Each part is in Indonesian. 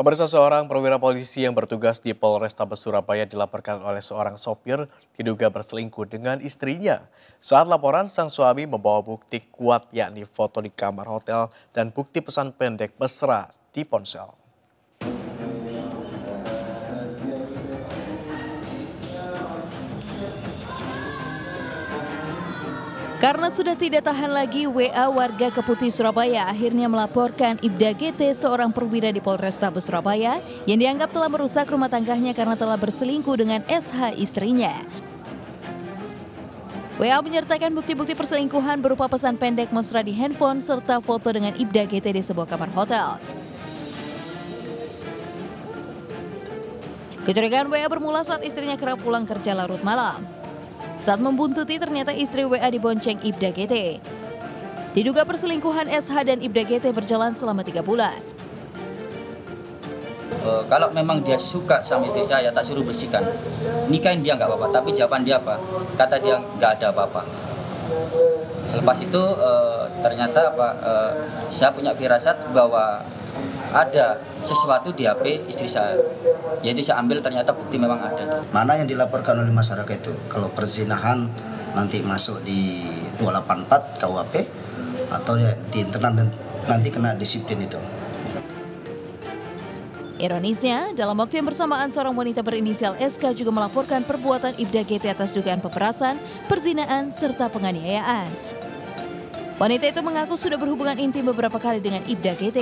Pemirsa seorang perwira polisi yang bertugas di Polrestabes Surabaya dilaporkan oleh seorang sopir diduga berselingkuh dengan istrinya. Saat laporan, sang suami membawa bukti kuat yakni foto di kamar hotel dan bukti pesan pendek mesra di ponsel. Karena sudah tidak tahan lagi, WA warga Keputih Surabaya akhirnya melaporkan Ibda GT seorang perwira di Polrestabes Surabaya yang dianggap telah merusak rumah tangganya karena telah berselingkuh dengan SH istrinya. WA menyertakan bukti-bukti perselingkuhan berupa pesan pendek mesra di handphone serta foto dengan Ibda GT di sebuah kamar hotel. Kecurigaan WA bermula saat istrinya kerap pulang kerja larut malam. Saat membuntuti ternyata istri WA dibonceng Ibda GT. Diduga perselingkuhan SH dan Ibda GT berjalan selama tiga bulan. Uh, kalau memang dia suka sama istri saya, tak suruh bersihkan. Nikahin dia nggak apa-apa, tapi jawaban dia apa? Kata dia nggak ada apa-apa. Selepas itu uh, ternyata apa? Uh, saya punya firasat bahwa ada sesuatu di HP istri saya. Jadi saya ambil ternyata bukti memang ada. Mana yang dilaporkan oleh masyarakat itu? Kalau perzinahan nanti masuk di 284 KUHP atau ya di internal nanti kena disiplin itu. Ironisnya, dalam waktu yang bersamaan seorang wanita berinisial SK juga melaporkan perbuatan Ibda GT atas dugaan peperasan, perzinaan, serta penganiayaan. Wanita itu mengaku sudah berhubungan intim beberapa kali dengan Ibda GT.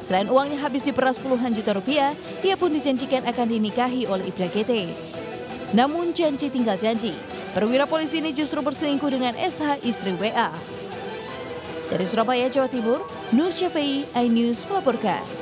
Selain uangnya habis diperas puluhan juta rupiah, ia pun dijanjikan akan dinikahi oleh Ibra GT. Namun janji tinggal janji, perwira polisi ini justru berselingkuh dengan SH istri WA. Dari Surabaya, Jawa Timur, Nur Syafei, iNews melaporkan.